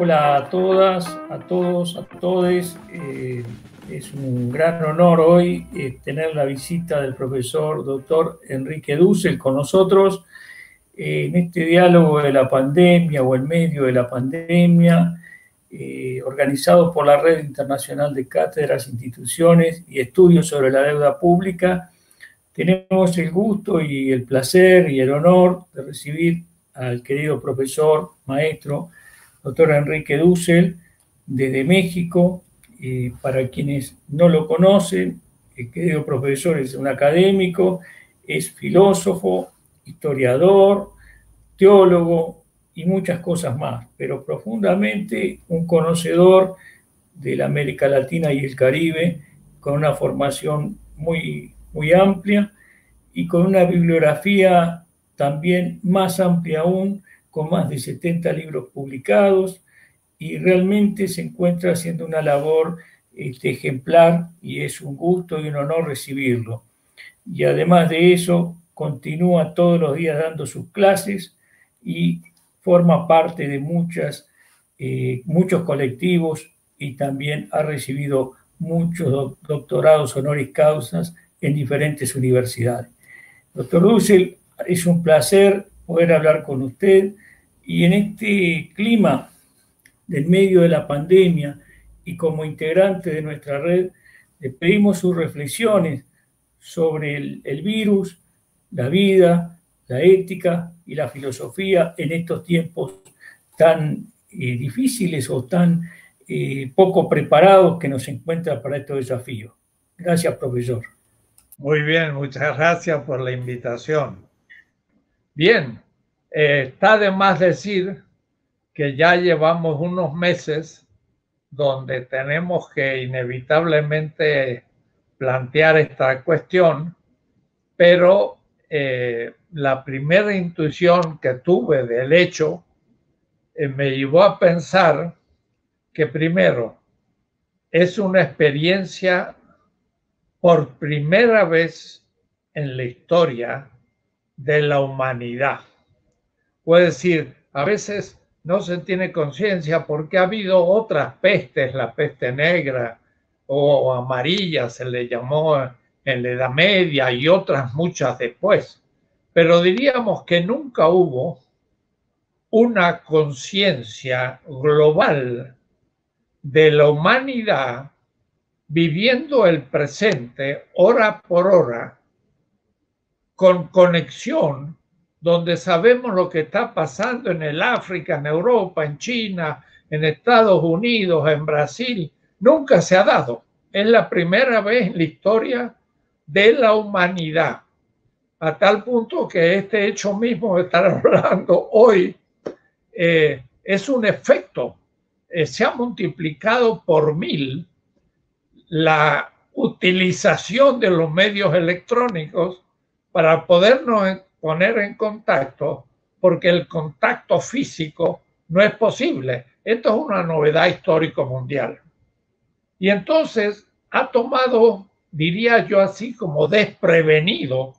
Hola a todas, a todos, a todos. Eh, es un gran honor hoy eh, tener la visita del profesor doctor Enrique Dussel con nosotros eh, en este diálogo de la pandemia o en medio de la pandemia, organizado por la Red Internacional de Cátedras, Instituciones y Estudios sobre la Deuda Pública. Tenemos el gusto y el placer y el honor de recibir al querido profesor, maestro, doctor Enrique Dussel, desde México. para quienes no lo conocen, el querido profesor es un académico, es filósofo, historiador, teólogo y muchas cosas más, pero profundamente un conocedor de la América Latina y el Caribe, con una formación muy, muy amplia y con una bibliografía también más amplia aún, con más de 70 libros publicados y realmente se encuentra haciendo una labor este, ejemplar y es un gusto y un honor recibirlo. Y además de eso, continúa todos los días dando sus clases y forma parte de muchas, eh, muchos colectivos y también ha recibido muchos doctorados honoris causas en diferentes universidades. Doctor Dussel, es un placer poder hablar con usted y en este clima del medio de la pandemia y como integrante de nuestra red, le pedimos sus reflexiones sobre el, virus, la vida, la ética y la filosofía en estos tiempos tan eh, difíciles o tan eh, poco preparados que nos encuentran para estos desafíos. Gracias, profesor. Muy bien, muchas gracias por la invitación. Bien, eh, está de más decir que ya llevamos unos meses donde tenemos que inevitablemente plantear esta cuestión, pero eh, la primera intuición que tuve del hecho eh, me llevó a pensar que primero es una experiencia por primera vez en la historia de la humanidad. Puede decir, a veces no se tiene conciencia porque ha habido otras pestes, la peste negra o amarilla se le llamó en la Edad Media y otras muchas después. Pero diríamos que nunca hubo una conciencia global de la humanidad viviendo el presente hora por hora con conexión, donde sabemos lo que está pasando en el África, en Europa, en China, en Estados Unidos, en Brasil, nunca se ha dado. Es la primera vez en la historia de la humanidad, a tal punto que este hecho mismo de estar hablando hoy eh, es un efecto. Eh, se ha multiplicado por mil la utilización de los medios electrónicos para podernos poner en contacto, porque el contacto físico no es posible. Esto es una novedad histórico mundial. Y entonces ha tomado, diría yo así, como desprevenido,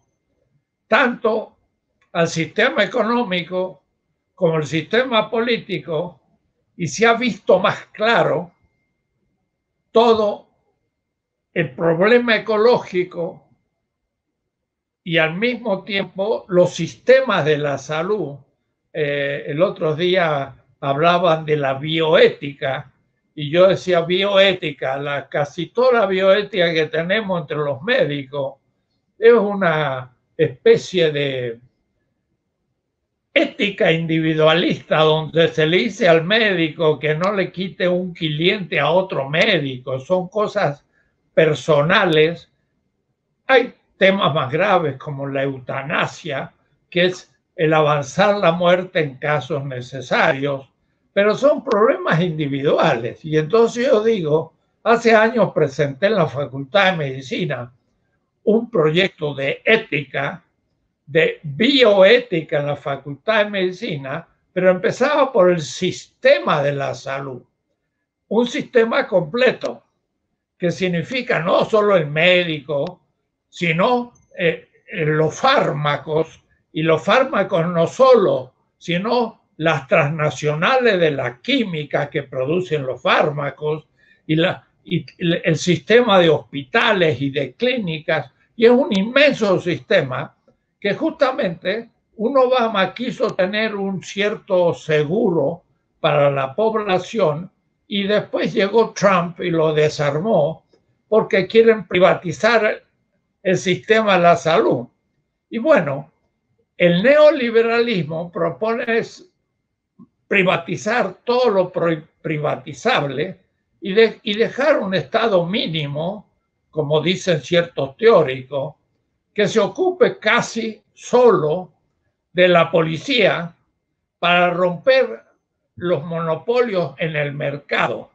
tanto al sistema económico como el sistema político, y se ha visto más claro todo el problema ecológico y al mismo tiempo los sistemas de la salud. Eh, el otro día hablaban de la bioética y yo decía bioética, la, casi toda la bioética que tenemos entre los médicos es una especie de ética individualista donde se le dice al médico que no le quite un cliente a otro médico, son cosas personales. Hay temas más graves como la eutanasia, que es el avanzar la muerte en casos necesarios, pero son problemas individuales. Y entonces yo digo, hace años presenté en la Facultad de Medicina un proyecto de ética, de bioética en la Facultad de Medicina, pero empezaba por el sistema de la salud, un sistema completo, que significa no solo el médico, sino eh, los fármacos, y los fármacos no solo, sino las transnacionales de la química que producen los fármacos y, y el sistema de hospitales y de clínicas. Y es un inmenso sistema que justamente uno va quiso tener un cierto seguro para la población y después llegó Trump y lo desarmó porque quieren privatizar el sistema de la salud. Y bueno, el neoliberalismo propone privatizar todo lo privatizable y, dejar un Estado mínimo, como dicen ciertos teóricos, que se ocupe casi solo de la policía para romper los monopolios en el mercado,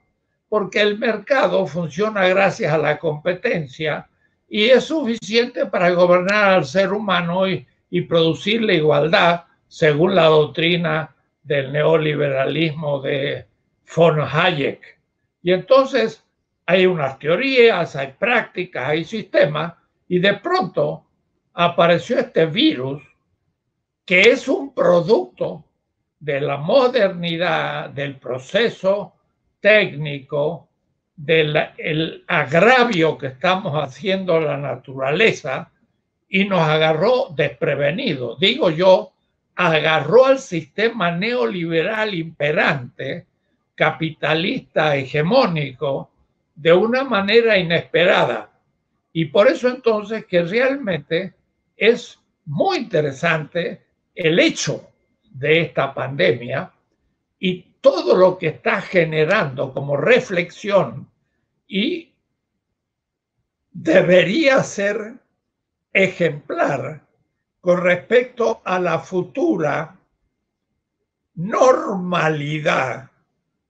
porque el mercado funciona gracias a la competencia y es suficiente para gobernar al ser humano y, producir la igualdad según la doctrina del neoliberalismo de von Hayek. Y entonces hay unas teorías, hay prácticas, hay sistemas, y de pronto apareció este virus que es un producto de la modernidad, del proceso técnico, del agravio que estamos haciendo a la naturaleza y nos agarró desprevenido. Digo yo, agarró al sistema neoliberal imperante, capitalista, hegemónico, de una manera inesperada. Y por eso entonces que realmente es muy interesante el hecho de esta pandemia y todo lo que está generando como reflexión y debería ser ejemplar con respecto a la futura normalidad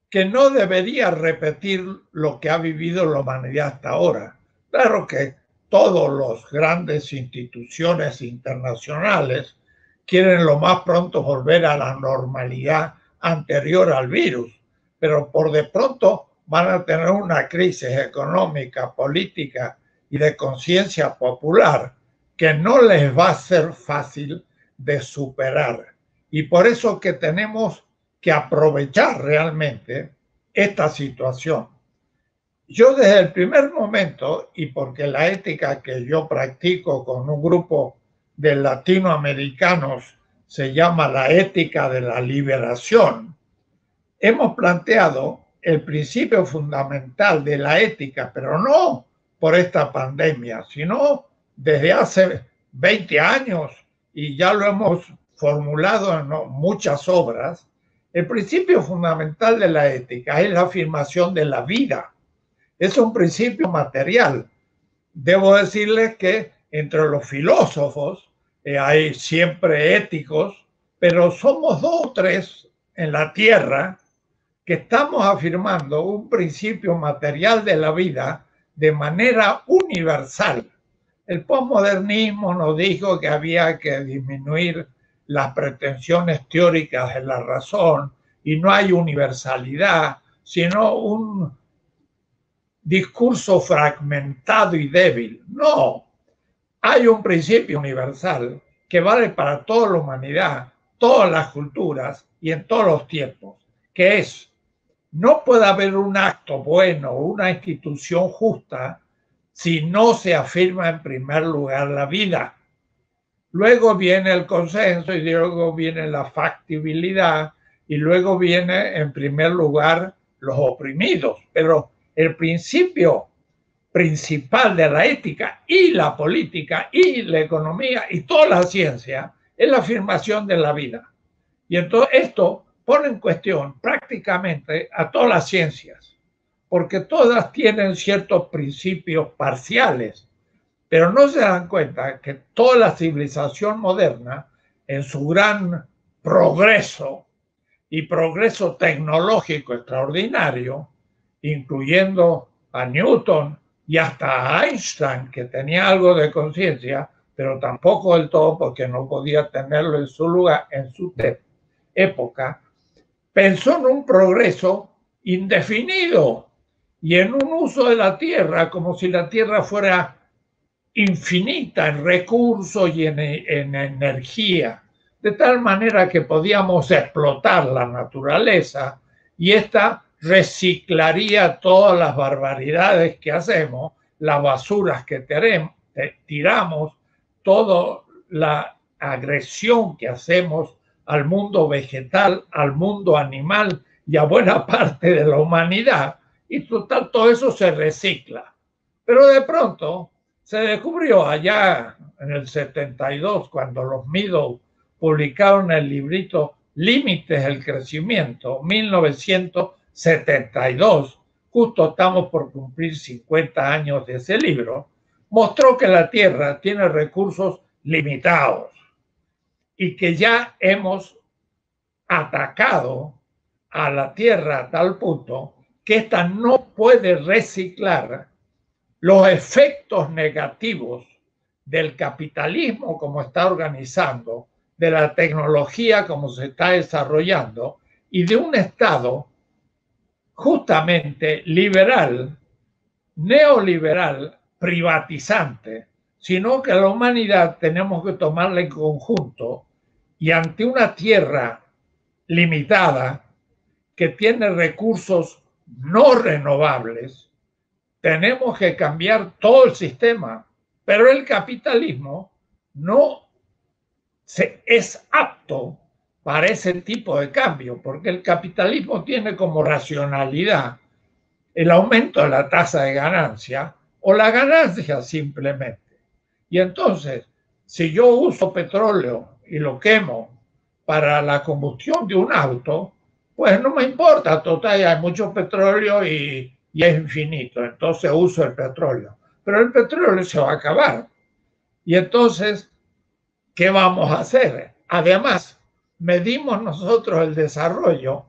que no debería repetir lo que ha vivido la humanidad hasta ahora. Claro que todas las grandes instituciones internacionales quieren lo más pronto volver a la normalidad anterior al virus, pero por de pronto van a tener una crisis económica, política y de conciencia popular que no les va a ser fácil de superar. Y por eso que tenemos que aprovechar realmente esta situación. Yo desde el primer momento, y porque la ética que yo practico con un grupo de latinoamericanos se llama la ética de la liberación, hemos planteado el principio fundamental de la ética, pero no por esta pandemia, sino desde hace 20 años y ya lo hemos formulado en muchas obras, el principio fundamental de la ética es la afirmación de la vida. Es un principio material. Debo decirles que entre los filósofos eh, hay siempre éticos, pero somos dos o tres en la Tierra que estamos afirmando un principio material de la vida de manera universal. El posmodernismo nos dijo que había que disminuir las pretensiones teóricas de la razón y no hay universalidad, sino un discurso fragmentado y débil. No, hay un principio universal que vale para toda la humanidad, todas las culturas y en todos los tiempos, que es, no puede haber un acto bueno una institución justa si no se afirma en primer lugar la vida. Luego viene el consenso y luego viene la factibilidad y luego viene en primer lugar los oprimidos. Pero el principio principal de la ética y la política y la economía y toda la ciencia es la afirmación de la vida. Y entonces esto pone en cuestión prácticamente a todas las ciencias, porque todas tienen ciertos principios parciales, pero no se dan cuenta que toda la civilización moderna, en su gran progreso y progreso tecnológico extraordinario, incluyendo a Newton, y hasta Einstein, que tenía algo de conciencia, pero tampoco del todo porque no podía tenerlo en su lugar, en su época, pensó en un progreso indefinido y en un uso de la tierra como si la tierra fuera infinita en recursos y en, en energía. de tal manera que podíamos explotar la naturaleza y esta reciclaría todas las barbaridades que hacemos, las basuras que tiramos, toda la agresión que hacemos al mundo vegetal, al mundo animal y a buena parte de la humanidad. Y total, todo eso se recicla. Pero de pronto se descubrió allá en el 72, cuando los Meadow publicaron el librito Límites del Crecimiento, 1972, justo estamos por cumplir 50 años de ese libro, mostró que la Tierra tiene recursos limitados y que ya hemos atacado a la Tierra a tal punto que ésta no puede reciclar los efectos negativos del capitalismo como está organizando, de la tecnología como se está desarrollando y de un Estado justamente liberal, neoliberal, privatizante, sino que la humanidad tenemos que tomarla en conjunto y ante una tierra limitada que tiene recursos no renovables, tenemos que cambiar todo el sistema. Pero el capitalismo no se, es apto para ese tipo de cambio, porque el capitalismo tiene como racionalidad el aumento de la tasa de ganancia o la ganancia simplemente. Y entonces, si yo uso petróleo y lo quemo para la combustión de un auto, pues no me importa, total, hay mucho petróleo y, es infinito, entonces uso el petróleo. Pero el petróleo se va a acabar. Y entonces, ¿qué vamos a hacer? Además, medimos nosotros el desarrollo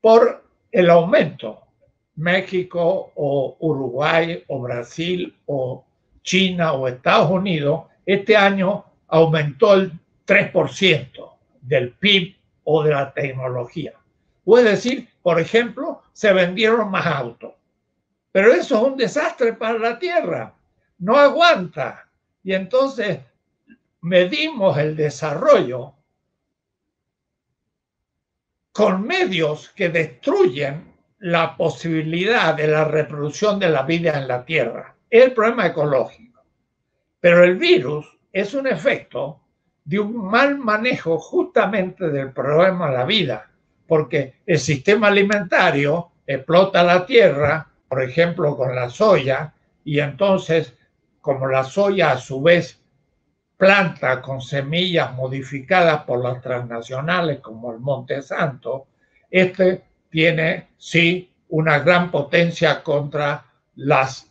por el aumento. México o Uruguay o Brasil o China o Estados Unidos, este año aumentó el 3% del PIB o de la tecnología. Puede decir, por ejemplo, se vendieron más autos. Pero eso es un desastre para la Tierra. No aguanta. Y entonces medimos el desarrollo con medios que destruyen la posibilidad de la reproducción de la vida en la Tierra el problema ecológico. Pero el virus es un efecto de un mal manejo justamente del problema de la vida, porque el sistema alimentario explota la tierra, por ejemplo, con la soya, y entonces, como la soya a su vez planta con semillas modificadas por las transnacionales como el Monte Santo, este tiene sí una gran potencia contra las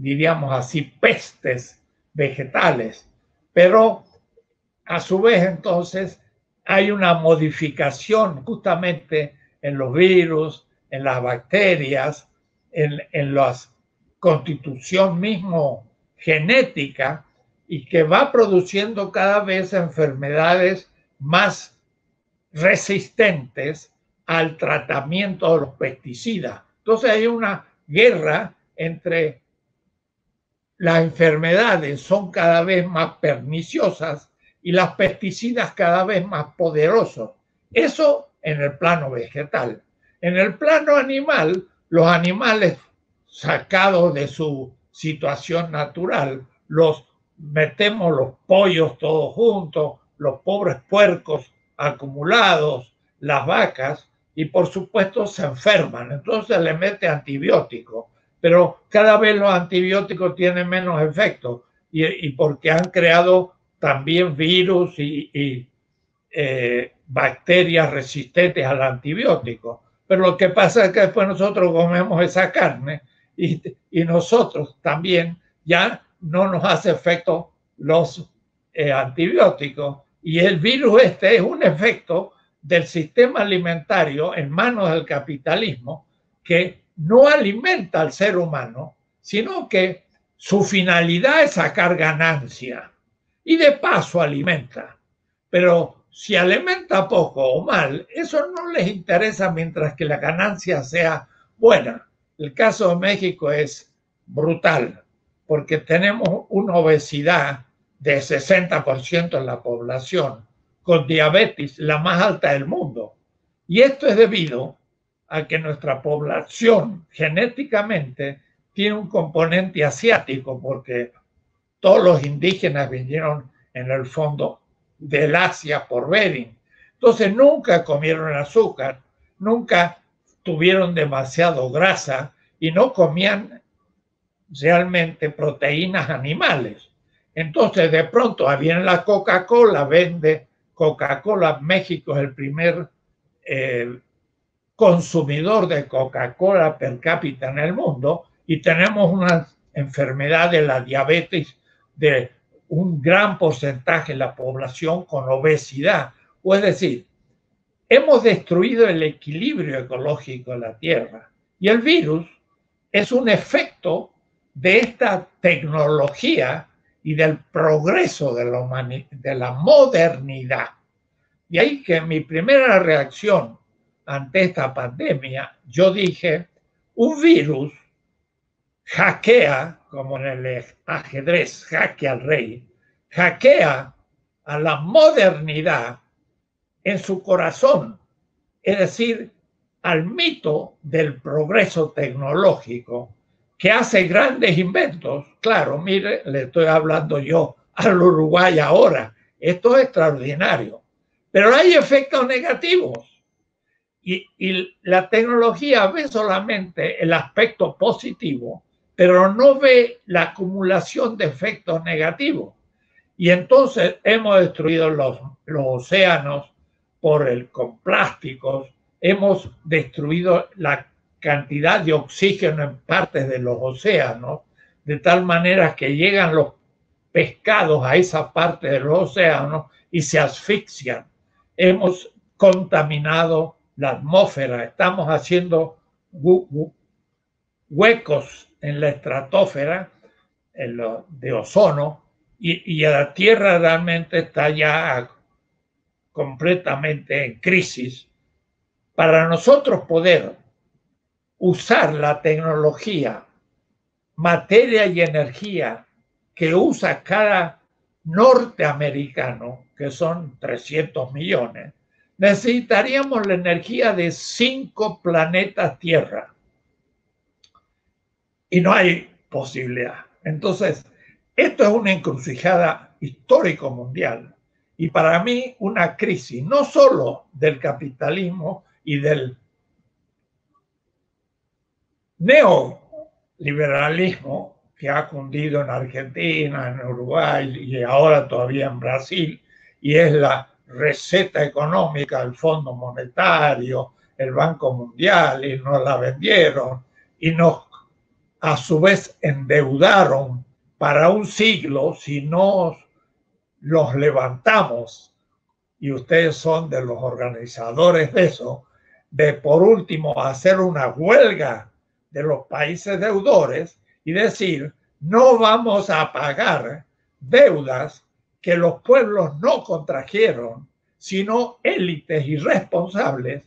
diríamos así, pestes vegetales, pero a su vez entonces hay una modificación justamente en los virus, en las bacterias, en, la constitución mismo genética y que va produciendo cada vez enfermedades más resistentes al tratamiento de los pesticidas. Entonces hay una guerra entre las enfermedades son cada vez más perniciosas y las pesticidas cada vez más poderosos. Eso en el plano vegetal. En el plano animal, los animales sacados de su situación natural, los metemos los pollos todos juntos, los pobres puercos acumulados, las vacas, y por supuesto se enferman. Entonces le mete antibiótico pero cada vez los antibióticos tienen menos efecto y, porque han creado también virus y, eh, bacterias resistentes al antibiótico. Pero lo que pasa es que después nosotros comemos esa carne y, nosotros también ya no nos hace efecto los eh, antibióticos. Y el virus este es un efecto del sistema alimentario en manos del capitalismo que no alimenta al ser humano, sino que su finalidad es sacar ganancia y de paso alimenta. Pero si alimenta poco o mal, eso no les interesa mientras que la ganancia sea buena. El caso de México es brutal porque tenemos una obesidad de 60% en la población, con diabetes, la más alta del mundo. Y esto es debido a que nuestra población genéticamente tiene un componente asiático, porque todos los indígenas vinieron en el fondo del Asia por Bering. Entonces nunca comieron azúcar, nunca tuvieron demasiado grasa y no comían realmente proteínas animales. Entonces de pronto viene la Coca-Cola, vende Coca-Cola, México es el primer eh, consumidor de Coca-Cola per cápita en el mundo y tenemos una enfermedad de la diabetes de un gran porcentaje de la población con obesidad. O es decir, hemos destruido el equilibrio ecológico de la Tierra y el virus es un efecto de esta tecnología y del progreso de la, de la modernidad. Y ahí que mi primera reacción ante esta pandemia, yo dije, un virus hackea, como en el ajedrez, hackea al rey, hackea a la modernidad en su corazón, es decir, al mito del progreso tecnológico que hace grandes inventos. Claro, mire, le estoy hablando yo al Uruguay ahora. Esto es extraordinario. Pero hay efectos negativos. Y, y, la tecnología ve solamente el aspecto positivo, pero no ve la acumulación de efectos negativos. Y entonces hemos destruido los, los océanos por el, con plásticos, hemos destruido la cantidad de oxígeno en partes de los océanos, de tal manera que llegan los pescados a esa parte de los océanos y se asfixian. Hemos contaminado la atmósfera, estamos haciendo huecos en la estratosfera de ozono y, y la Tierra realmente está ya completamente en crisis. Para nosotros poder usar la tecnología, materia y energía que usa cada norteamericano, que son 300 millones, necesitaríamos la energía de cinco planetas Tierra. Y no hay posibilidad. Entonces, esto es una encrucijada histórico mundial y para mí una crisis no solo del capitalismo y del neoliberalismo que ha cundido en Argentina, en Uruguay y ahora todavía en Brasil, y es la receta económica del Fondo Monetario, el Banco Mundial, y nos la vendieron, y nos a su vez endeudaron para un siglo si no los levantamos, y ustedes son de los organizadores de eso, de por último hacer una huelga de los países deudores y decir, no vamos a pagar deudas que los pueblos no contrajeron, sino élites irresponsables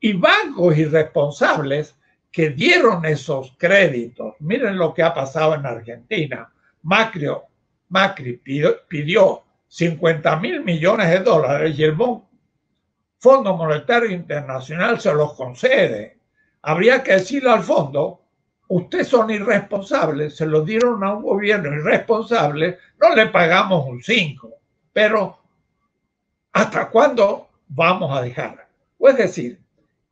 y bancos irresponsables que dieron esos créditos. Miren lo que ha pasado en Argentina. Macri, Macri pidió, pidió 50 mil millones de dólares y el Fondo Monetario Internacional se los concede habría que decirle al fondo, ustedes son irresponsables, se lo dieron a un gobierno irresponsable, no le pagamos un 5, pero ¿hasta cuándo vamos a dejar? Es decir,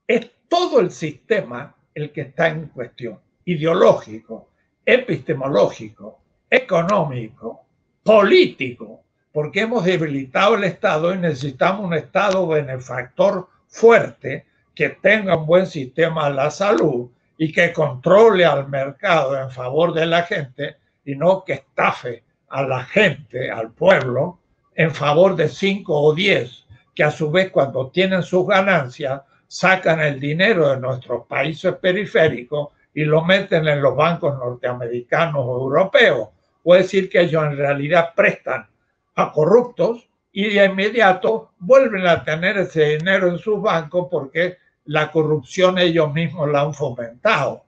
es todo el sistema el que está en cuestión, ideológico, epistemológico, económico, político, porque hemos debilitado el Estado y necesitamos un Estado benefactor fuerte que tenga un buen sistema de la salud y que controle al mercado en favor de la gente y no que estafe a la gente, al pueblo, en favor de cinco o diez, que a su vez cuando tienen sus ganancias sacan el dinero de nuestros países periféricos y lo meten en los bancos norteamericanos o europeos. O decir que ellos en realidad prestan a corruptos y de inmediato vuelven a tener ese dinero en sus bancos porque la corrupción ellos mismos la han fomentado.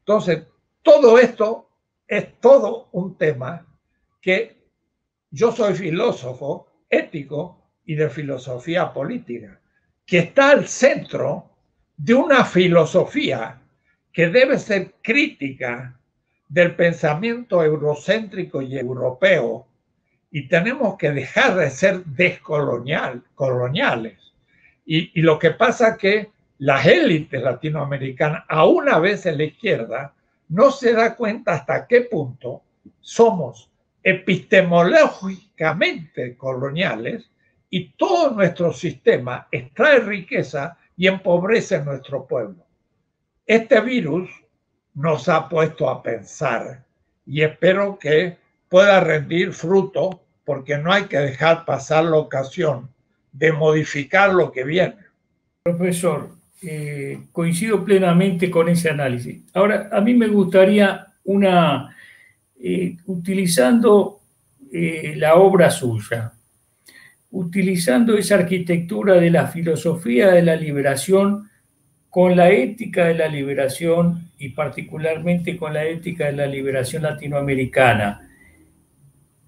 Entonces, todo esto es todo un tema que yo soy filósofo ético y de filosofía política, que está al centro de una filosofía que debe ser crítica del pensamiento eurocéntrico y europeo y tenemos que dejar de ser descolonial, coloniales. Y, lo que pasa que las élites latinoamericanas, aún a veces la izquierda, no se da cuenta hasta qué punto somos epistemológicamente coloniales y todo nuestro sistema extrae riqueza y empobrece nuestro pueblo. Este virus nos ha puesto a pensar y espero que pueda rendir fruto porque no hay que dejar pasar la ocasión de modificar lo que viene. Profesor, eh, coincido plenamente con ese análisis. Ahora, a mí me gustaría una, eh, utilizando eh, la obra suya, utilizando esa arquitectura de la filosofía de la liberación con la ética de la liberación y particularmente con la ética de la liberación latinoamericana.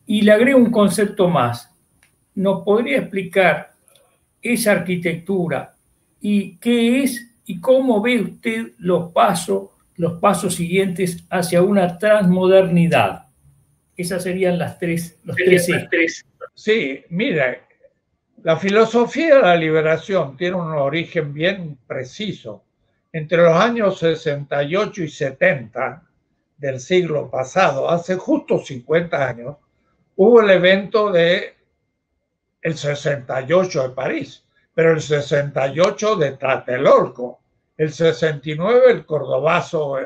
Y le agrego un concepto más. ¿Nos podría explicar esa arquitectura y qué es y cómo ve usted los pasos, los pasos siguientes hacia una transmodernidad? Esas serían las tres, los tres, tres. Sí, mira, la filosofía de la liberación tiene un origen bien preciso. Entre los años 68 y 70 del siglo pasado, hace justo 50 años, hubo el evento de el 68 de París, pero el 68 de Tlatelolco, el 69 el Cordobazo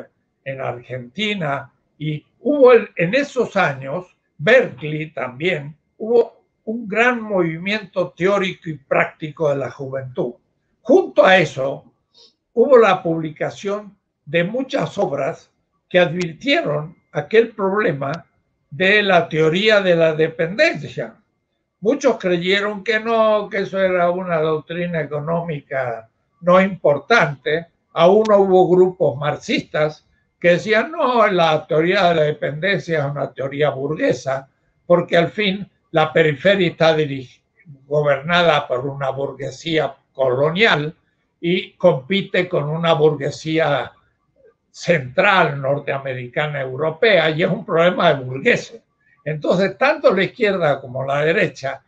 en Argentina y hubo en esos años Berkeley también hubo un gran movimiento teórico y práctico de la juventud. Junto a eso, hubo la publicación de muchas obras que advirtieron aquel problema de la teoría de la dependencia. Muchos creyeron que no, que eso era una doctrina económica no importante. Aún hubo grupos marxistas que decían, no, la teoría de la dependencia es una teoría burguesa, porque al fin la periferia está gobernada por una burguesía colonial y compite con una burguesía central norteamericana europea y es un problema de burgueses. Entonces, tanto la izquierda como la derecha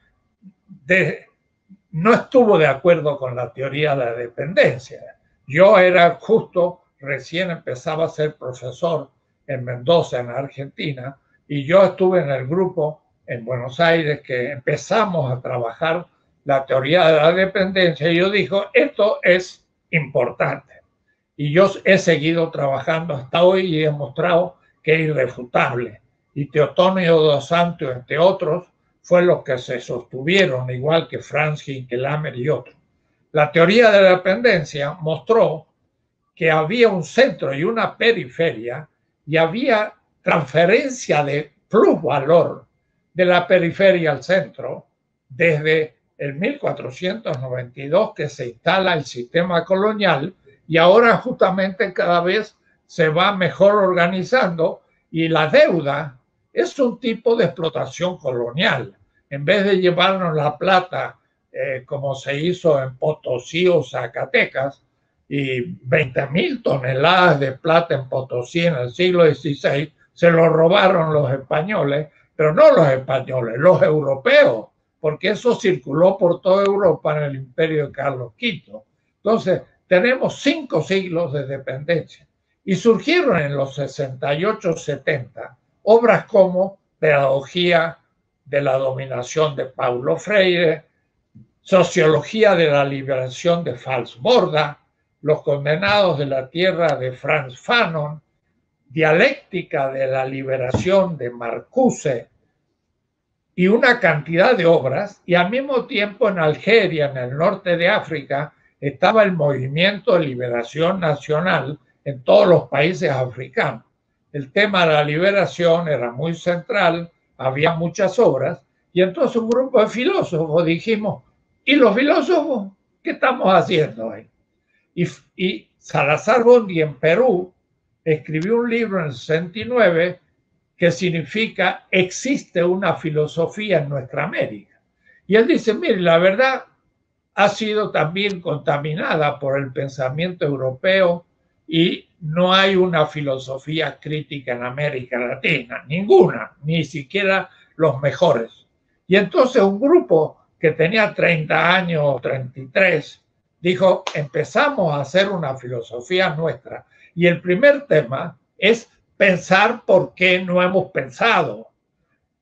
no estuvo de acuerdo con la teoría de la dependencia. Yo era justo, recién empezaba a ser profesor en Mendoza, en Argentina, y yo estuve en el grupo en Buenos Aires que empezamos a trabajar la teoría de la dependencia y yo dijo, esto es importante. Y yo he seguido trabajando hasta hoy y he mostrado que es irrefutable. Y Teotonio dos Santos, entre otros, fue los que se sostuvieron, igual que Franz Hinkelhammer y otros. La teoría de la dependencia mostró que había un centro y una periferia y había transferencia de plusvalor de la periferia al centro desde el 1492 que se instala el sistema colonial y ahora justamente cada vez se va mejor organizando y la deuda es un tipo de explotación colonial. En vez de llevarnos la plata eh, como se hizo en Potosí o Zacatecas y 20 mil toneladas de plata en Potosí en el siglo XVI, se lo robaron los españoles pero no los españoles, los europeos, porque eso circuló por toda Europa en el imperio de Carlos V. Entonces, tenemos cinco siglos de dependencia. Y surgieron en los 68-70 obras como Pedagogía de la dominación de Paulo Freire, Sociología de la liberación de Falsborda, Los condenados de la tierra de Franz Fanon, Dialéctica de la liberación de Marcuse y una cantidad de obras, y al mismo tiempo en Algeria, en el norte de África, estaba el movimiento de liberación nacional en todos los países africanos. El tema de la liberación era muy central, había muchas obras, y entonces un grupo de filósofos dijimos, ¿y los filósofos qué estamos haciendo ahí? Y, Salazar Bondi en Perú escribió un libro en el 69 que significa existe una filosofía en nuestra América. Y él dice, mire, la verdad ha sido también contaminada por el pensamiento europeo y no hay una filosofía crítica en América Latina, ninguna, ni siquiera los mejores. Y entonces un grupo que tenía 30 años o 33 dijo, empezamos a hacer una filosofía nuestra. Y el primer tema es pensar por qué no hemos pensado.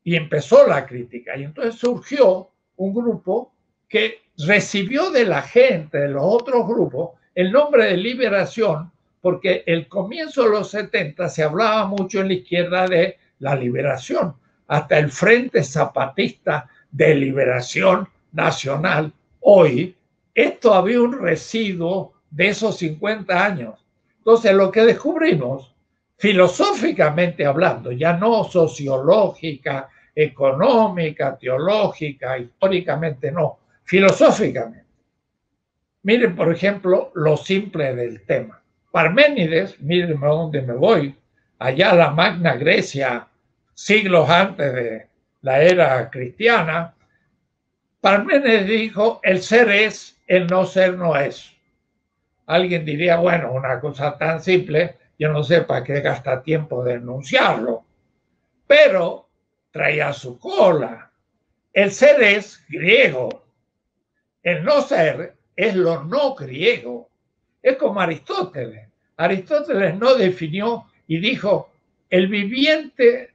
Y empezó la crítica. Y entonces surgió un grupo que recibió de la gente, de los otros grupos, el nombre de liberación, porque el comienzo de los 70 se hablaba mucho en la izquierda de la liberación, hasta el Frente Zapatista de Liberación Nacional. Hoy, esto había un residuo de esos 50 años. Entonces, lo que descubrimos, filosóficamente hablando, ya no sociológica, económica, teológica, históricamente no, filosóficamente. Miren, por ejemplo, lo simple del tema. Parménides, miren a dónde me voy, allá la Magna Grecia, siglos antes de la era cristiana, Parménides dijo, el ser es, el no ser no es. Alguien diría, bueno, una cosa tan simple, yo no sé para qué gasta tiempo de enunciarlo. Pero traía su cola. El ser es griego. El no ser es lo no griego. Es como Aristóteles. Aristóteles no definió y dijo, el viviente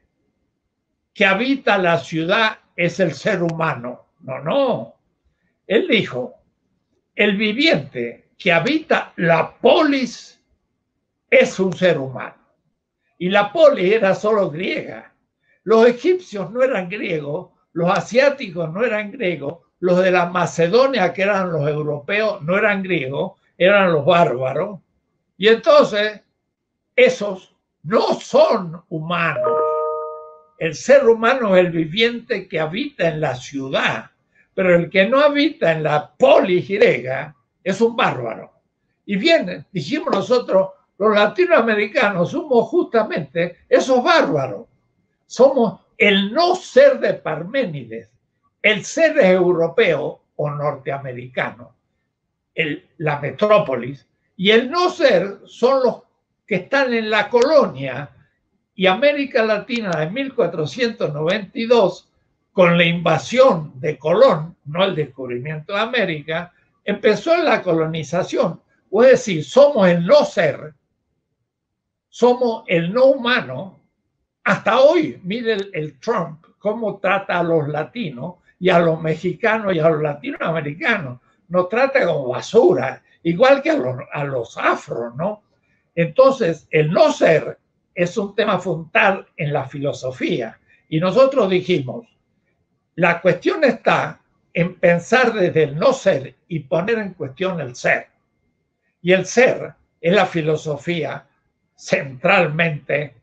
que habita la ciudad es el ser humano. No, no. Él dijo, el viviente que habita la polis es un ser humano. Y la polis era solo griega. Los egipcios no eran griegos, los asiáticos no eran griegos, los de la Macedonia, que eran los europeos, no eran griegos, eran los bárbaros. Y entonces, esos no son humanos. El ser humano es el viviente que habita en la ciudad, pero el que no habita en la polis griega es un bárbaro. Y bien, dijimos nosotros, los latinoamericanos somos justamente esos bárbaros somos el no ser de Parménides. El ser europeo o norteamericano, el, la metrópolis, y el no ser son los que están en la colonia y América Latina de 1492, con la invasión de Colón, no el descubrimiento de América, empezó la colonización. Es decir, somos el no ser, somos el no humano hasta hoy, mire el, Trump cómo trata a los latinos y a los mexicanos y a los latinoamericanos. Nos trata como basura, igual que a los, a los afros, ¿no? Entonces, el no ser es un tema fundamental en la filosofía. Y nosotros dijimos, la cuestión está en pensar desde el no ser y poner en cuestión el ser. Y el ser es la filosofía centralmente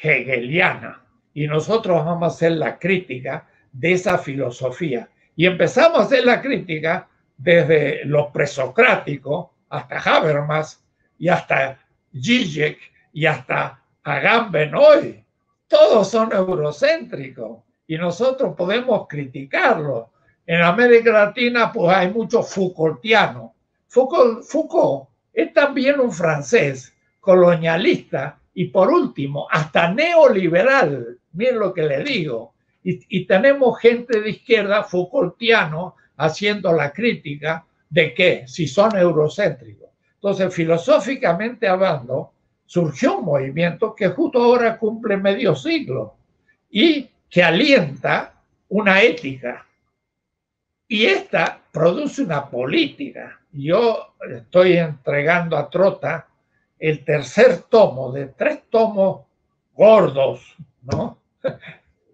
hegeliana. Y nosotros vamos a hacer la crítica de esa filosofía. Y empezamos a hacer la crítica desde los presocráticos hasta Habermas y hasta Zizek y hasta Agamben hoy. Todos son eurocéntricos y nosotros podemos criticarlos. En América Latina pues hay muchos Foucaultianos. Foucault, Foucault es también un francés colonialista y por último, hasta neoliberal, miren lo que le digo, y, tenemos gente de izquierda, Foucaultiano, haciendo la crítica de que si son eurocéntricos. Entonces, filosóficamente hablando, surgió un movimiento que justo ahora cumple medio siglo y que alienta una ética. Y esta produce una política. Yo estoy entregando a Trota el tercer tomo de tres tomos gordos, ¿no?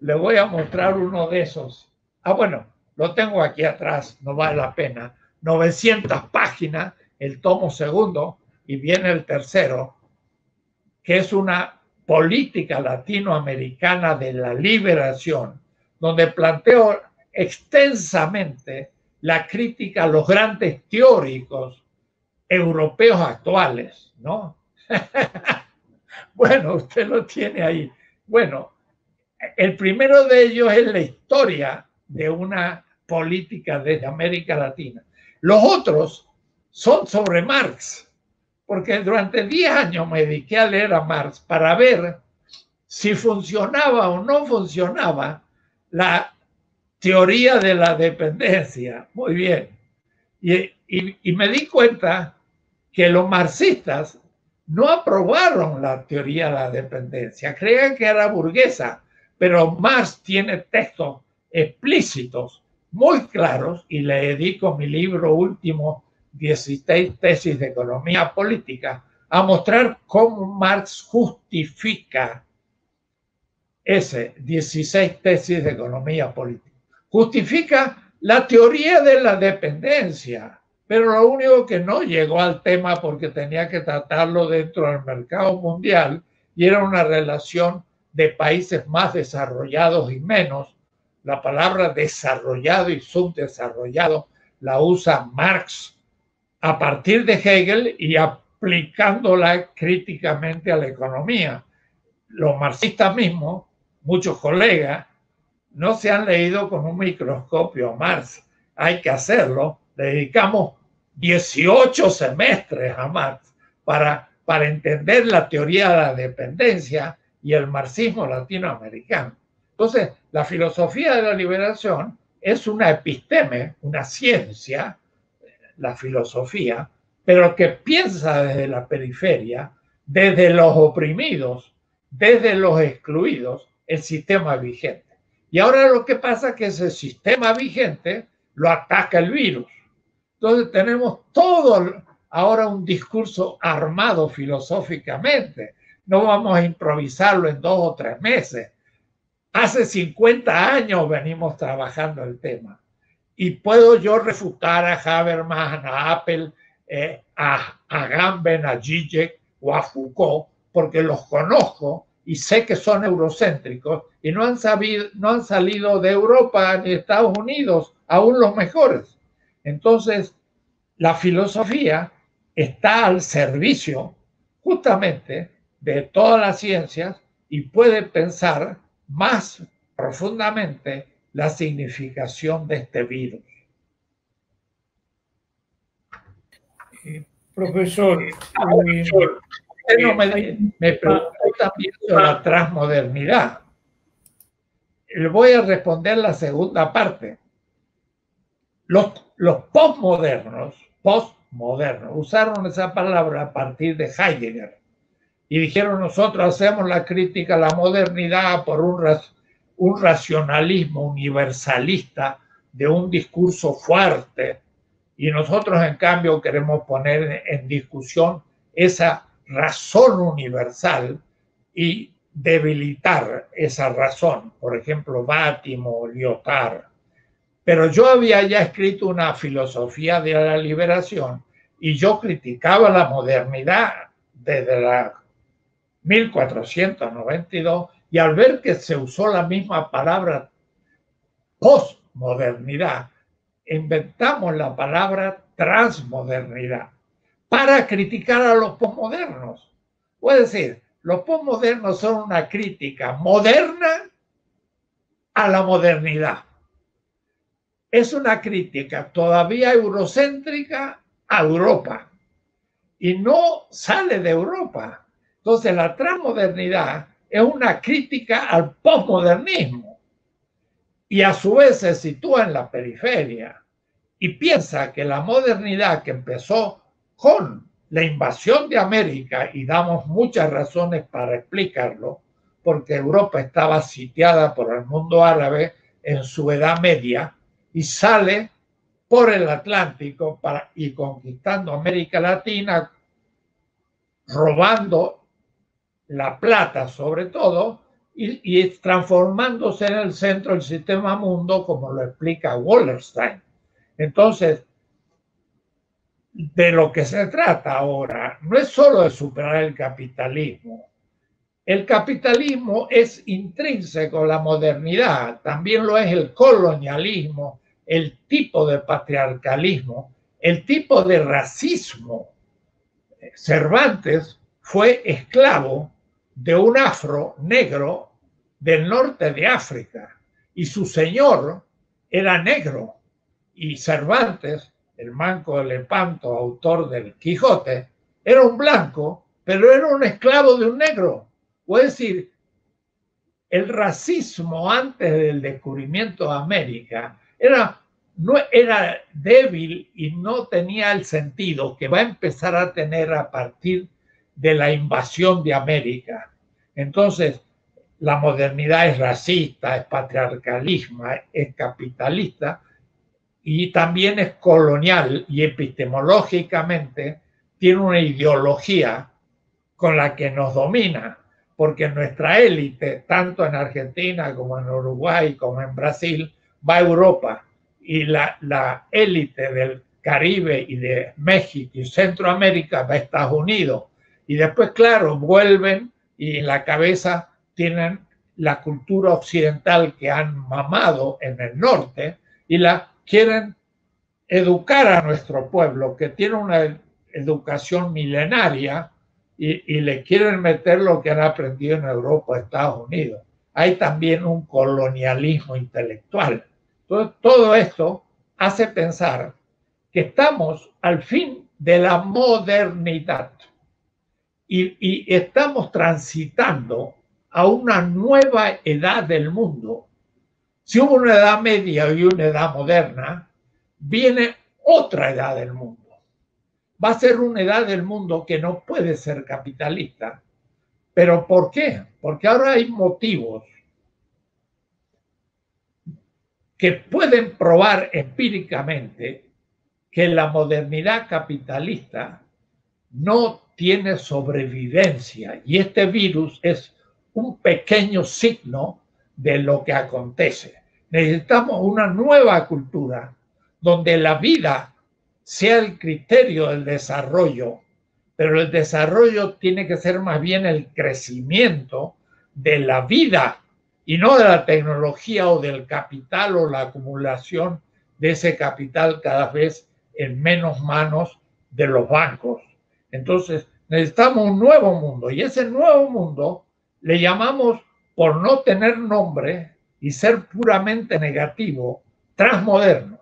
Le voy a mostrar uno de esos. Ah, bueno, lo tengo aquí atrás, no vale la pena. 900 páginas, el tomo segundo, y viene el tercero, que es una política latinoamericana de la liberación, donde planteo extensamente la crítica a los grandes teóricos europeos actuales, ¿no? bueno, usted lo tiene ahí. Bueno, el primero de ellos es la historia de una política desde América Latina. Los otros son sobre Marx, porque durante 10 años me dediqué a leer a Marx para ver si funcionaba o no funcionaba la teoría de la dependencia. Muy bien. Y, y me di cuenta que los marxistas no aprobaron la teoría de la dependencia, creían que era burguesa, pero Marx tiene textos explícitos, muy claros, y le dedico mi libro último, 16 tesis de economía política, a mostrar cómo Marx justifica ese 16 tesis de economía política. Justifica la teoría de la dependencia, pero lo único que no llegó al tema porque tenía que tratarlo dentro del mercado mundial y era una relación de países más desarrollados y menos. La palabra desarrollado y subdesarrollado la usa Marx a partir de Hegel y aplicándola críticamente a la economía. Los marxistas mismos, muchos colegas, no se han leído con un microscopio Marx. Hay que hacerlo. Le dedicamos 18 semestres a Marx para, para entender la teoría de la dependencia y el marxismo latinoamericano. Entonces, la filosofía de la liberación es una episteme, una ciencia, la filosofía, pero que piensa desde la periferia, desde los oprimidos, desde los excluidos, el sistema vigente. Y ahora lo que pasa es que ese sistema vigente lo ataca el virus. Entonces tenemos todo ahora un discurso armado filosóficamente. No vamos a improvisarlo en dos o tres meses. Hace 50 años venimos trabajando el tema. Y puedo yo refutar a Habermas, a Apple, eh, a, a Gamben, a Zizek o a Foucault, porque los conozco y sé que son eurocéntricos y no han, no han salido de Europa ni Estados Unidos, aún los mejores. Entonces, la filosofía está al servicio justamente de todas las ciencias y puede pensar más profundamente la significación de este virus. Eh, profesor, eh, me, me preguntó también sobre la transmodernidad. Le voy a responder la segunda parte. Los, los postmodernos, postmodernos, usaron esa palabra a partir de Heidegger y dijeron nosotros hacemos la crítica a la modernidad por un, un racionalismo universalista de un discurso fuerte y nosotros en cambio queremos poner en discusión esa razón universal y debilitar esa razón, por ejemplo, Bátimo Lyotard. Pero yo había ya escrito una filosofía de la liberación y yo criticaba la modernidad desde la 1492 y al ver que se usó la misma palabra postmodernidad, inventamos la palabra transmodernidad para criticar a los postmodernos. Es decir, los postmodernos son una crítica moderna a la modernidad es una crítica todavía eurocéntrica a Europa y no sale de Europa. Entonces la transmodernidad es una crítica al postmodernismo y a su vez se sitúa en la periferia y piensa que la modernidad que empezó con la invasión de América, y damos muchas razones para explicarlo, porque Europa estaba sitiada por el mundo árabe en su edad media, y sale por el Atlántico y conquistando América Latina, robando la plata sobre todo y, transformándose en el centro del sistema mundo, como lo explica Wallerstein. Entonces, de lo que se trata ahora no es solo de superar el capitalismo, el capitalismo es intrínseco a la modernidad, también lo es el colonialismo, el tipo de patriarcalismo, el tipo de racismo. Cervantes fue esclavo de un afro negro del norte de África y su señor era negro. Y Cervantes, el manco de Lepanto, autor del Quijote, era un blanco, pero era un esclavo de un negro. Es decir, el racismo antes del descubrimiento de América era, no, era débil y no tenía el sentido que va a empezar a tener a partir de la invasión de América. Entonces, la modernidad es racista, es patriarcalismo, es capitalista y también es colonial y epistemológicamente tiene una ideología con la que nos domina, porque nuestra élite, tanto en Argentina como en Uruguay como en Brasil, va a Europa y la, la élite del Caribe y de México y Centroamérica va a Estados Unidos. Y después, claro, vuelven y en la cabeza tienen la cultura occidental que han mamado en el norte y la quieren educar a nuestro pueblo, que tiene una educación milenaria y, y, le quieren meter lo que han aprendido en Europa, Estados Unidos. Hay también un colonialismo intelectual. Entonces, todo esto hace pensar que estamos al fin de la modernidad y, estamos transitando a una nueva edad del mundo. Si hubo una edad media y una edad moderna, viene otra edad del mundo. Va a ser una edad del mundo que no puede ser capitalista. ¿Pero por qué? Porque ahora hay motivos que pueden probar empíricamente que la modernidad capitalista no tiene sobrevivencia y este virus es un pequeño signo de lo que acontece. Necesitamos una nueva cultura donde la vida sea el criterio del desarrollo, pero el desarrollo tiene que ser más bien el crecimiento de la vida y no de la tecnología o del capital o la acumulación de ese capital cada vez en menos manos de los bancos. Entonces, necesitamos un nuevo mundo y ese nuevo mundo le llamamos, por no tener nombre y ser puramente negativo, transmoderno.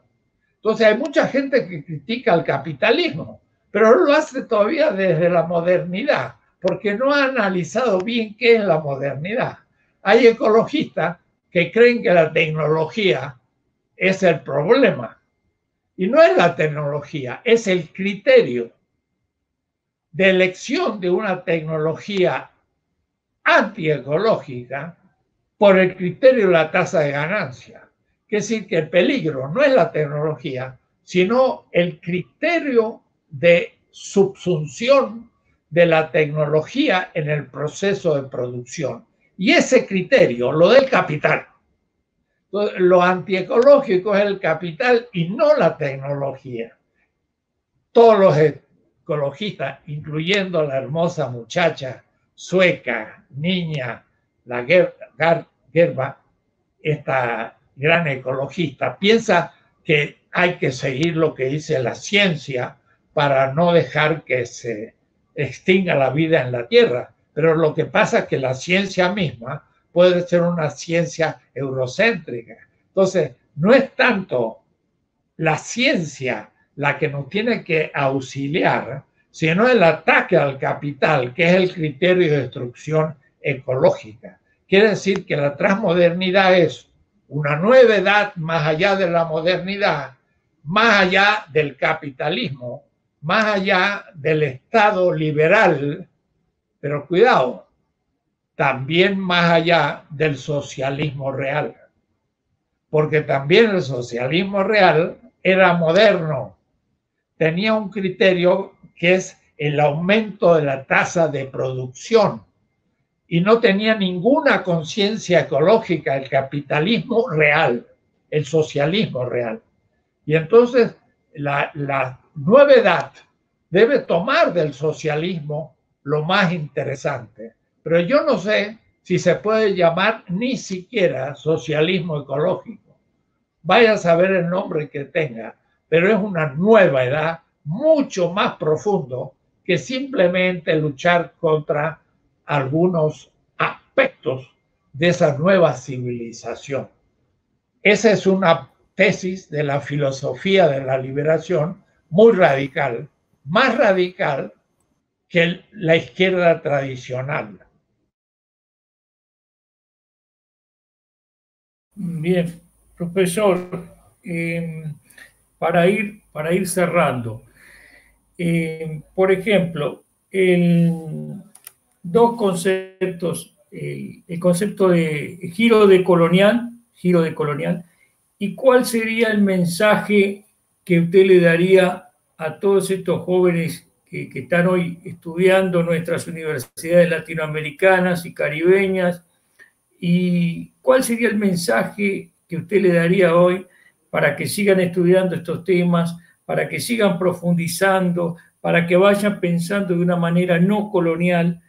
Entonces hay mucha gente que critica el capitalismo, pero lo hace todavía desde la modernidad, porque no ha analizado bien qué es la modernidad. Hay ecologistas que creen que la tecnología es el problema. Y no es la tecnología, es el criterio de elección de una tecnología antiecológica por el criterio de la tasa de ganancia. Es decir, que el peligro no es la tecnología, sino el criterio de subsunción de la tecnología en el proceso de producción. Y ese criterio, lo del capital. Lo antiecológico es el capital y no la tecnología. Todos los ecologistas, incluyendo la hermosa muchacha sueca, niña, la Gerba, esta gran ecologista, piensa que hay que seguir lo que dice la ciencia para no dejar que se extinga la vida en la Tierra. Pero lo que pasa es que la ciencia misma puede ser una ciencia eurocéntrica. Entonces, no es tanto la ciencia la que nos tiene que auxiliar, sino el ataque al capital, que es el criterio de destrucción ecológica. Quiere decir que la transmodernidad es una nueva edad más allá de la modernidad, más allá del capitalismo, más allá del Estado liberal, pero cuidado, también más allá del socialismo real, porque también el socialismo real era moderno, tenía un criterio que es el aumento de la tasa de producción y no tenía ninguna conciencia ecológica el capitalismo real, el socialismo real. Y entonces la, la nueva edad debe tomar del socialismo lo más interesante. Pero yo no sé si se puede llamar ni siquiera socialismo ecológico. Vaya a saber el nombre que tenga, pero es una nueva edad mucho más profundo que simplemente luchar contra algunos aspectos de esa nueva civilización. Esa es una tesis de la filosofía de la liberación muy radical, más radical que la izquierda tradicional. Bien, profesor, em, para, ir, para ir cerrando, em, por ejemplo, dos conceptos, el, el, concepto de giro de colonial, giro de colonial, y cuál sería el mensaje que usted le daría a todos estos jóvenes que, están hoy estudiando nuestras universidades latinoamericanas y caribeñas? ¿Y cuál sería el mensaje que usted le daría hoy para que sigan estudiando estos temas, para que sigan profundizando, para que vayan pensando de una manera no colonial,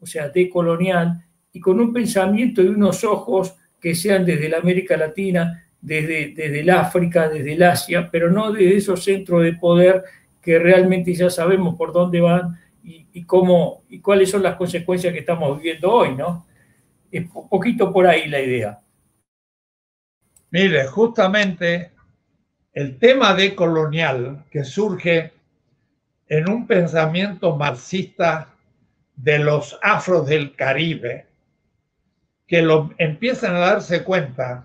o sea, decolonial, y con un pensamiento y unos ojos que sean desde la América Latina, desde, desde el África, desde el Asia, pero no desde esos centros de poder que realmente ya sabemos por dónde van y, cómo y cuáles son las consecuencias que estamos viviendo hoy, ¿no? Es un poquito por ahí la idea. Mire, justamente el tema de colonial que surge en un pensamiento marxista de los afros del Caribe, que lo, empiezan a darse cuenta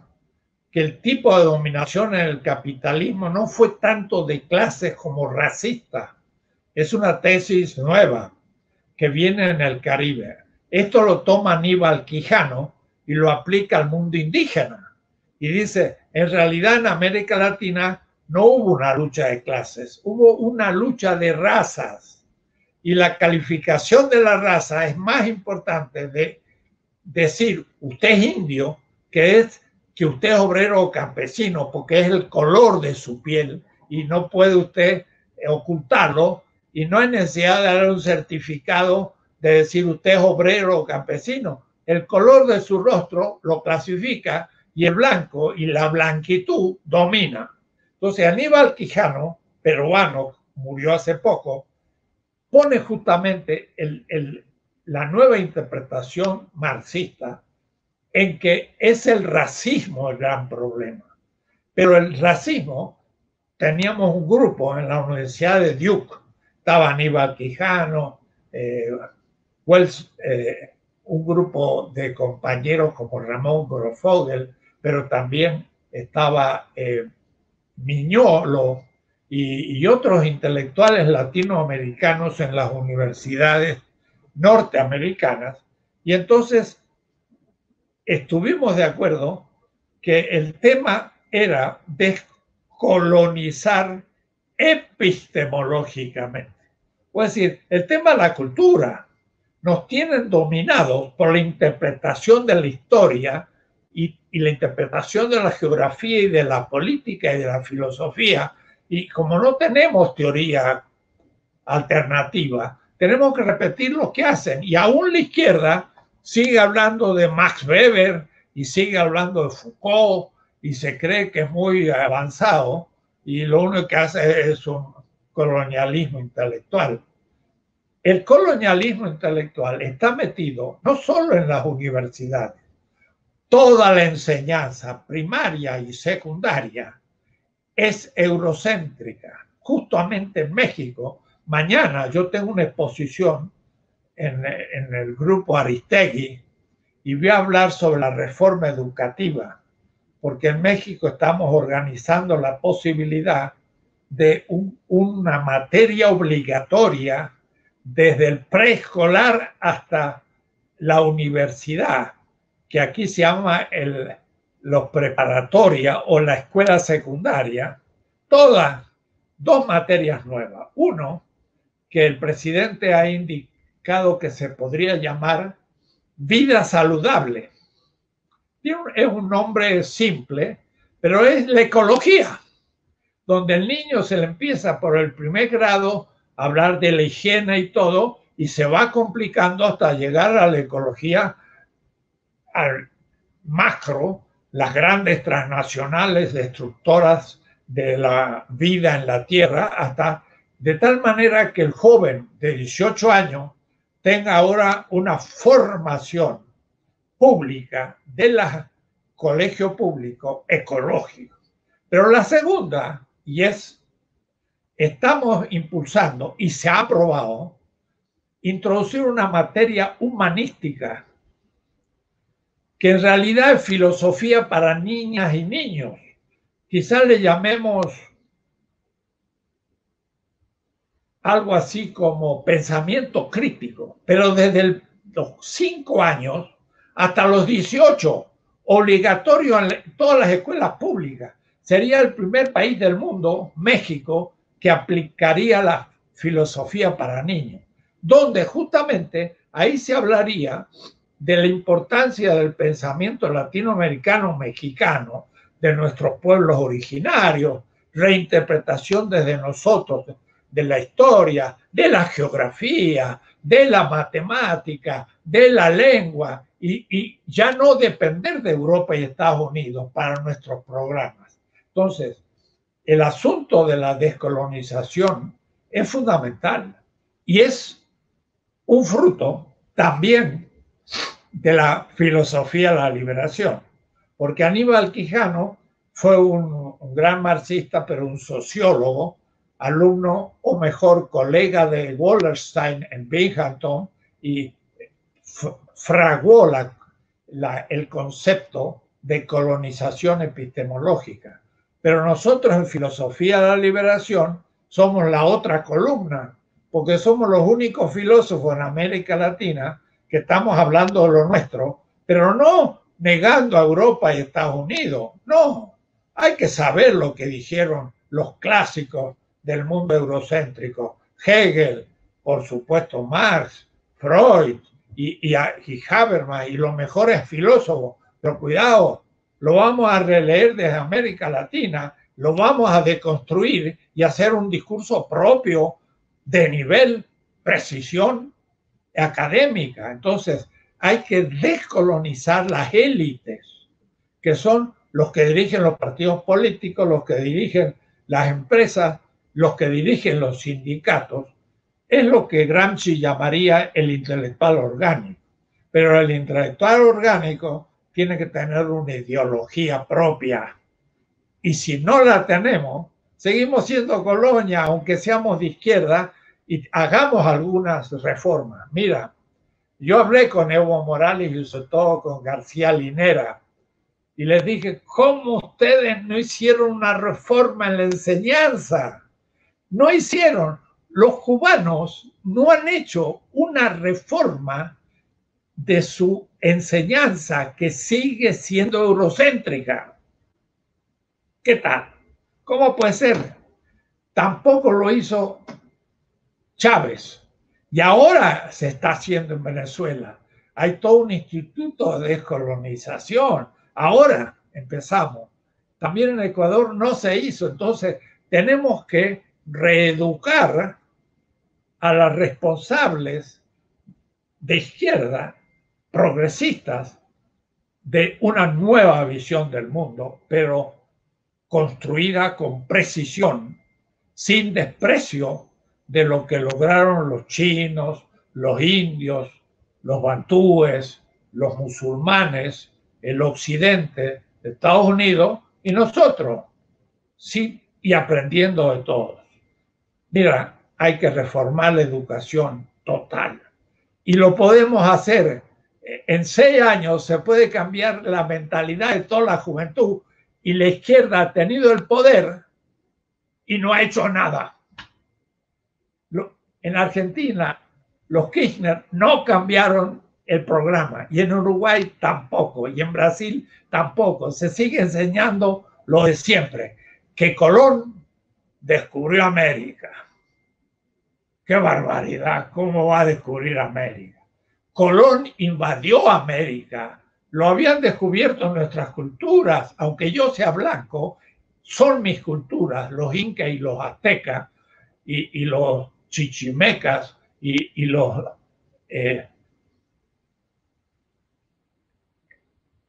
que el tipo de dominación en el capitalismo no fue tanto de clases como racista. Es una tesis nueva que viene en el Caribe. Esto lo toma Aníbal Quijano y lo aplica al mundo indígena. Y dice, en realidad en América Latina no hubo una lucha de clases, hubo una lucha de razas. Y la calificación de la raza es más importante de decir, usted es indio, que es que usted es obrero o campesino, porque es el color de su piel y no puede usted ocultarlo y no hay necesidad de dar un certificado de decir usted es obrero o campesino. El color de su rostro lo clasifica y el blanco y la blanquitud domina. Entonces Aníbal Quijano, peruano, murió hace poco, pone justamente la nueva interpretación marxista en que es el racismo el gran problema. Pero el racismo, teníamos un grupo en la Universidad de Duke, estaba Aníbal Quijano, eh, Wells, eh, un grupo de compañeros como Ramón Grofogel, pero también estaba eh, Miñolo y, otros intelectuales latinoamericanos en las universidades norteamericanas. Y entonces estuvimos de acuerdo que el tema era descolonizar epistemológicamente. Es decir, el tema de la cultura nos tienen dominados por la interpretación de la historia y, la interpretación de la geografía y de la política y de la filosofía. Y como no tenemos teoría alternativa, tenemos que repetir lo que hacen. Y aún la izquierda sigue hablando de Max Weber y sigue hablando de Foucault y se cree que es muy avanzado y lo único que hace es un colonialismo intelectual. El colonialismo intelectual está metido no solo en las universidades, toda la enseñanza primaria y secundaria es eurocéntrica. Justamente en México, mañana yo tengo una exposición en, el grupo Aristegui y voy a hablar sobre la reforma educativa, porque en México estamos organizando la posibilidad de una materia obligatoria desde el preescolar hasta la universidad, que aquí se llama el, los preparatoria o la escuela secundaria, todas dos materias nuevas. Uno, que el presidente ha indicado que se podría llamar vida saludable. Es un nombre simple, pero es la ecología, donde el niño se le empieza por el primer grado a hablar de la higiene y todo, y se va complicando hasta llegar a la ecología al macro, las grandes transnacionales destructoras de la vida en la Tierra, hasta de tal manera que el joven de 18 años tenga ahora una formación pública del colegio público ecológico. Pero la segunda, y es, estamos impulsando y se ha aprobado, introducir una materia humanística, que en realidad es filosofía para niñas y niños. Quizás le llamemos algo así como pensamiento crítico, pero desde los cinco años hasta los 18, obligatorio en todas las escuelas públicas. Sería el primer país del mundo, México, que aplicaría la filosofía para niños, donde justamente ahí se hablaría de la importancia del pensamiento latinoamericano mexicano, de nuestros pueblos originarios, reinterpretación desde nosotros de la historia, de la geografía, de la matemática, de la lengua y, ya no depender de Europa y Estados Unidos para nuestros programas. Entonces, el asunto de la descolonización es fundamental y es un fruto también de la filosofía de la liberación, porque Aníbal Quijano fue un, gran marxista, pero un sociólogo alumno o mejor colega de Wallerstein en Binghamton y fraguó el concepto de colonización epistemológica. Pero nosotros en Filosofía de la Liberación somos la otra columna, porque somos los únicos filósofos en América Latina que estamos hablando de lo nuestro, pero no negando a Europa y Estados Unidos. No, hay que saber lo que dijeron los clásicos del mundo eurocéntrico. Hegel, por supuesto, Marx, Freud y, y, y Habermas y los mejores filósofos. Pero cuidado, lo vamos a releer desde América Latina, lo vamos a deconstruir y hacer un discurso propio de nivel precisión académica. Entonces, hay que descolonizar las élites, que son los que dirigen los partidos políticos, los que dirigen las empresas, los que dirigen los sindicatos, es lo que Gramsci llamaría el intelectual orgánico. Pero el intelectual orgánico tiene que tener una ideología propia. Y si no la tenemos, seguimos siendo colonia, aunque seamos de izquierda, y hagamos algunas reformas. Mira, yo hablé con Evo Morales y sobre todo con García Linera y les dije, ¿cómo ustedes no hicieron una reforma en la enseñanza? no hicieron, los cubanos no han hecho una reforma de su enseñanza que sigue siendo eurocéntrica. ¿Qué tal? ¿Cómo puede ser? Tampoco lo hizo Chávez. Y ahora se está haciendo en Venezuela. Hay todo un instituto de descolonización. Ahora empezamos. También en Ecuador no se hizo. Entonces tenemos que reeducar a las responsables de izquierda, progresistas, de una nueva visión del mundo, pero construida con precisión, sin desprecio de lo que lograron los chinos, los indios, los bantúes, los musulmanes, el occidente de Estados Unidos y nosotros, sí, y aprendiendo de todos. Mira, hay que reformar la educación total. Y lo podemos hacer. En seis años se puede cambiar la mentalidad de toda la juventud y la izquierda ha tenido el poder y no ha hecho nada. En Argentina, los Kirchner no cambiaron el programa y en Uruguay tampoco y en Brasil tampoco. Se sigue enseñando lo de siempre, que Colón descubrió América. ¡Qué barbaridad! ¿Cómo va a descubrir América? Colón invadió América. Lo habían descubierto nuestras culturas, aunque yo sea blanco, son mis culturas, los incas y los aztecas y, los chichimecas y, los eh,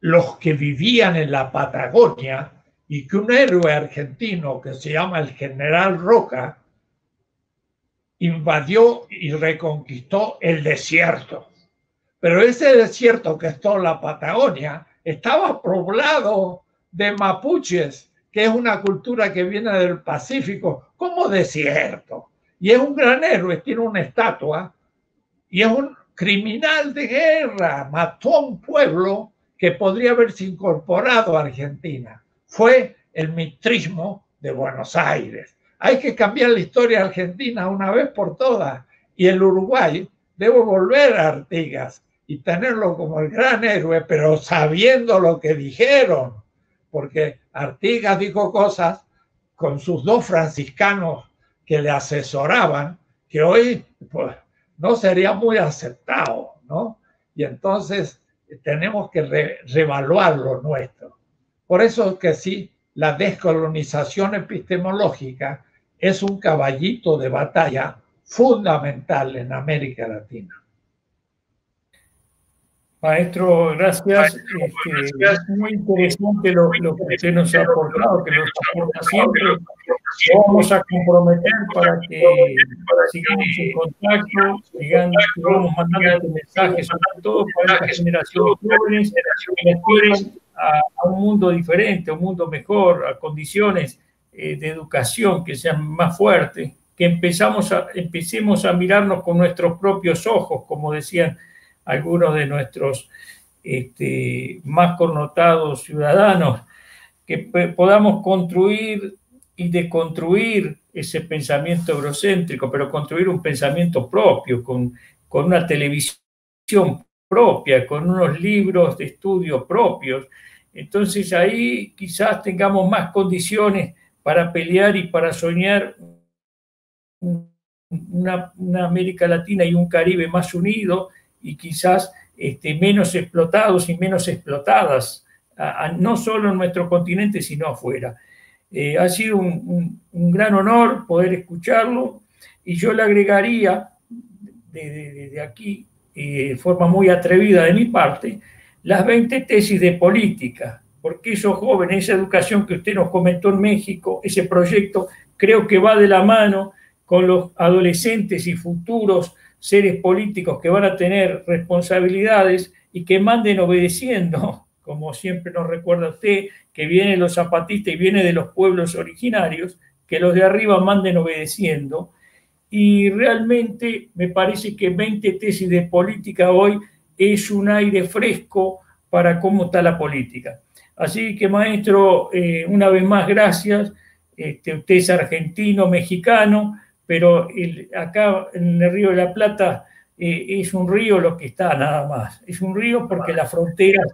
los que vivían en la Patagonia y que un héroe argentino que se llama el general Roca invadió y reconquistó el desierto. Pero ese desierto que está en la Patagonia estaba poblado de mapuches que es una cultura que viene del Pacífico, como desierto. Y es un gran héroe, tiene una estatua y es un criminal de guerra, mató a un pueblo que podría haberse incorporado a Argentina. Fue el mitrismo de Buenos Aires. Hay que cambiar la historia argentina una vez por todas. Y el Uruguay debe volver a Artigas y tenerlo como el gran héroe, pero sabiendo lo que dijeron, porque Artigas dijo cosas con sus dos franciscanos que le asesoraban, que hoy pues, no sería muy aceptado, ¿no? Y entonces tenemos que reevaluar lo nuestro. Por eso que sí, la descolonización epistemológica es un caballito de batalla fundamental en América Latina. Maestro, gracias. Este, es muy interesante lo, que usted nos ha aportado, que nos aporta siempre. Vamos a comprometer para que sigamos en contacto, sigamos, mandando mensajes, sobre todo para esta generación jóvenes que aspiran a, un mundo diferente, a un mundo mejor, a condiciones eh, de educación que sean más fuertes, que empezamos a, empecemos a mirarnos con nuestros propios ojos, como decían algunos de nuestros este, más connotados ciudadanos, que podamos construir y deconstruir ese pensamiento eurocéntrico, pero construir un pensamiento propio, con, con una televisión propia, con unos libros de estudio propios. Entonces ahí quizás tengamos más condiciones para pelear y para soñar una, una América Latina y un Caribe más unido y quizás este, menos explotados y menos explotadas, no solo en nuestro continente, sino afuera. Eh, ha sido un, gran honor poder escucharlo y yo le agregaría desde aquí, eh, de forma muy atrevida de mi parte, las 20 tesis de política, porque esos jóvenes, esa educación que usted nos comentó en México, ese proyecto, creo que va de la mano con los adolescentes y futuros seres políticos que van a tener responsabilidades y que manden obedeciendo, como siempre nos recuerda usted, que vienen los zapatistas y viene de los pueblos originarios, que los de arriba manden obedeciendo. Y realmente me parece que 20 tesis de política hoy es un aire fresco para cómo está la política. Así que, maestro, eh, una vez más, gracias. Este, usted es argentino, mexicano, pero acá en el río de la Plata eh, es un río lo que está nada más. Es un río porque las fronteras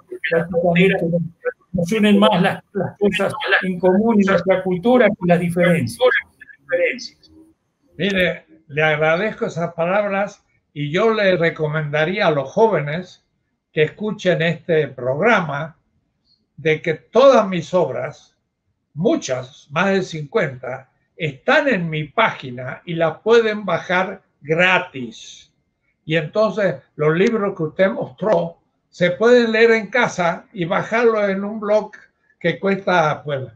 nos unen más las, cosas en común y nuestra cultura que las diferencias. Mire, le agradezco esas palabras y yo le recomendaría a los jóvenes que escuchen este programa de que todas mis obras, muchas, más de 50, están en mi página y las pueden bajar gratis. Y entonces los libros que usted mostró se pueden leer en casa y bajarlo en un blog que cuesta pues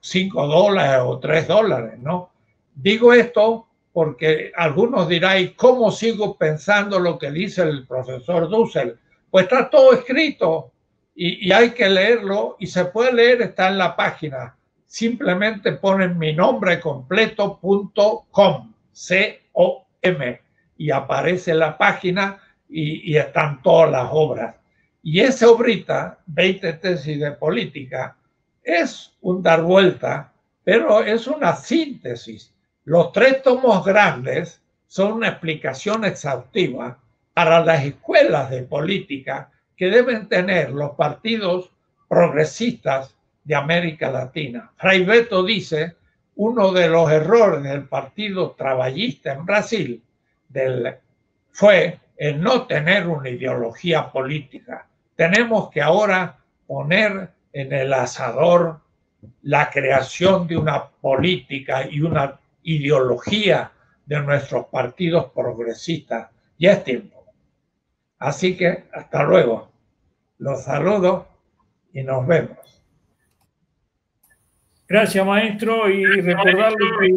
5 dólares o 3 dólares, ¿no? Digo esto porque algunos dirán, ¿cómo sigo pensando lo que dice el profesor Dussel? Pues está todo escrito y hay que leerlo y se puede leer, está en la página simplemente ponen mi nombre completo.com, C-O-M, y aparece la página y, están todas las obras. Y esa obrita, 20 tesis de política, es un dar vuelta, pero es una síntesis. Los tres tomos grandes son una explicación exhaustiva para las escuelas de política que deben tener los partidos progresistas de América Latina. Fray Beto dice, uno de los errores del Partido Traballista en Brasil fue el no tener una ideología política. Tenemos que ahora poner en el asador la creación de una política y una ideología de nuestros partidos progresistas. Ya es tiempo. Así que hasta luego. Los saludo y nos vemos. Gracias, maestro, y recordarle que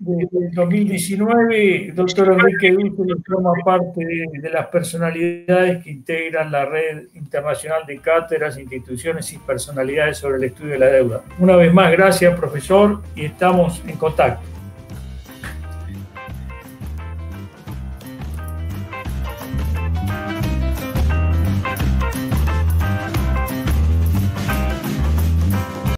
desde el 2019 el doctor Enrique Duque forma parte de, las personalidades que integran la red internacional de cátedras, instituciones y personalidades sobre el estudio de la deuda. Una vez más, gracias, profesor, y estamos en contacto.